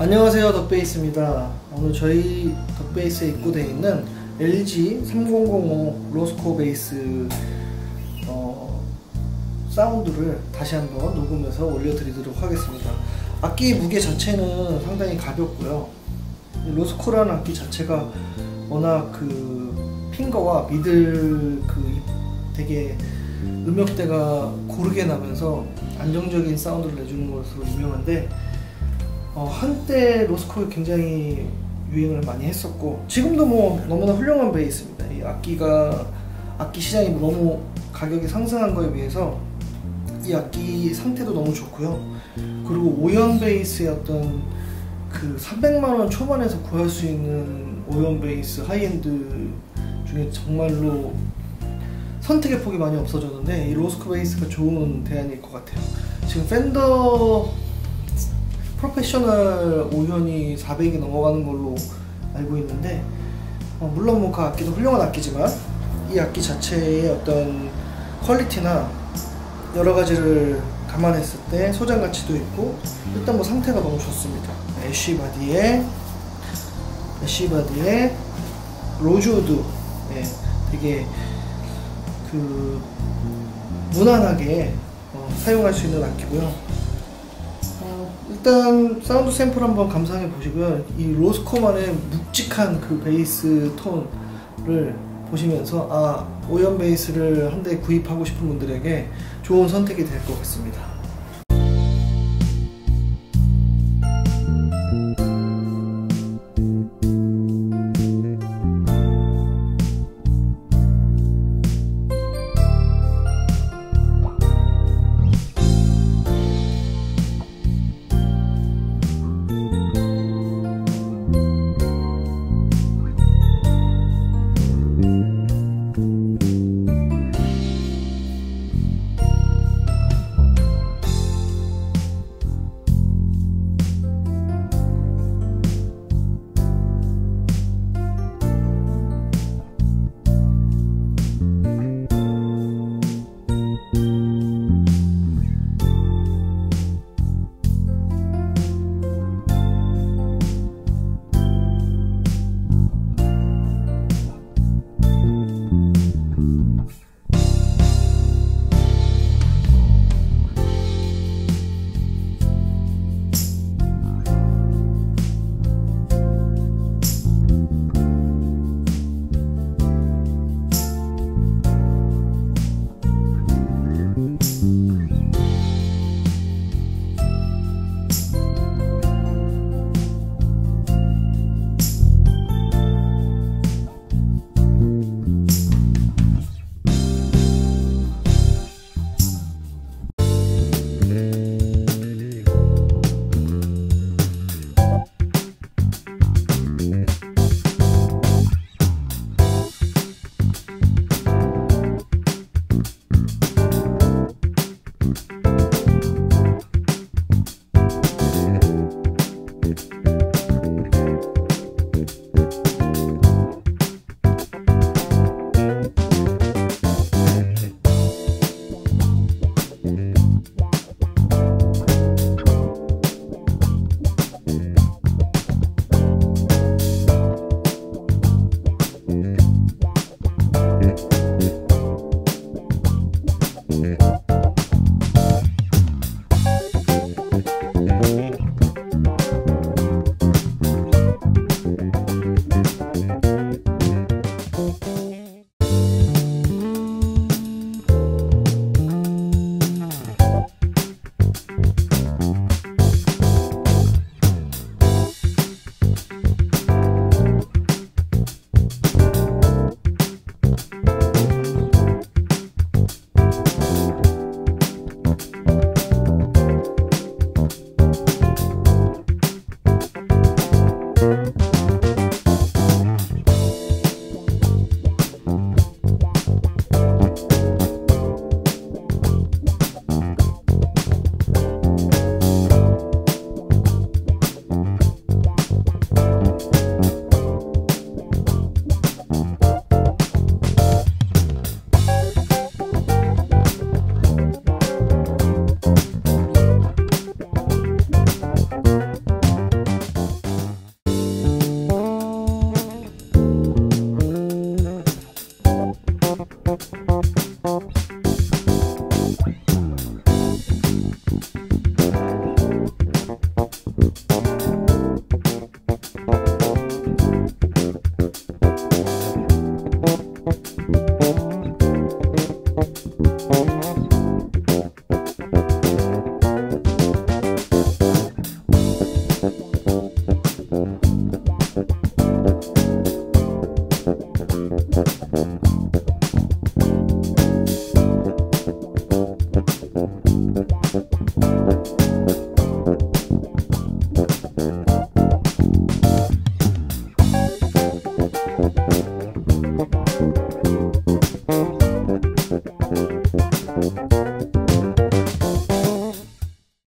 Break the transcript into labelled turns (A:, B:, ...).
A: 안녕하세요 덕베이스입니다. 오늘 저희 덕베이스에 입고되어 있는 LG 3005 로스코 베이스 어, 사운드를 다시 한번 녹음해서 올려드리도록 하겠습니다. 악기 무게 자체는 상당히 가볍고요. 로스코라는 악기 자체가 워낙 그 핑거와 미들 그 되게 음역대가 고르게 나면서 안정적인 사운드를 내주는 것으로 유명한데 어, 한때 로스코이 굉장히 유행을 많이 했었고 지금도 뭐 너무나 훌륭한 베이스입니다. 이 악기가 악기 시장이 너무 가격이 상승한 거에 비해서 이 악기 상태도 너무 좋고요. 그리고 오현 베이스의 어떤 그 300만 원 초반에서 구할 수 있는 오현 베이스 하이엔드 중에 정말로 선택의 폭이 많이 없어졌는데 이 로스코 베이스가 좋은 대안일 것 같아요. 지금 펜더 프로페셔널 오현이 400이 넘어가는 걸로 알고 있는데 어, 물론 뭐그 악기도 훌륭한 악기지만 이 악기 자체의 어떤 quality나 여러 가지를 감안했을 때 소장 가치도 있고 일단 뭐 상태가 너무 좋습니다. ash body에 ash body에 rosewood 네, 되게 그 무난하게 어, 사용할 수 있는 악기고요. 어, 일단 사운드 샘플 한번 감상해 보시고요. 이 로스코만의 묵직한 그 베이스 톤을 보시면서 아 오현 베이스를 한 대 구입하고 싶은 분들에게 좋은 선택이 될 것 같습니다. Thank you.